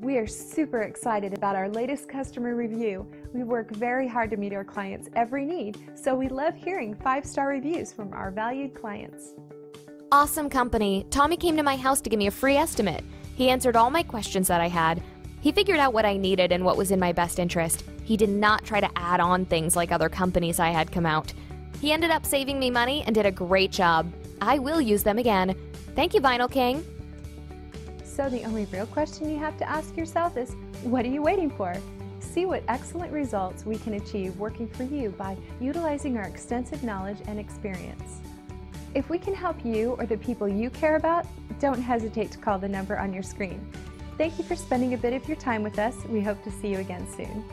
We are super excited about our latest customer review. We work very hard to meet our clients' every need, so we love hearing five star reviews from our valued clients. Awesome company. Tommy came to my house to give me a free estimate. He answered all my questions that I had. He figured out what I needed and what was in my best interest. He did not try to add on things like other companies I had come out. He ended up saving me money and did a great job. I will use them again. Thank you, Vinyl King. So the only real question you have to ask yourself is, what are you waiting for? See what excellent results we can achieve working for you by utilizing our extensive knowledge and experience. If we can help you or the people you care about, don't hesitate to call the number on your screen. Thank you for spending a bit of your time with us. We hope to see you again soon.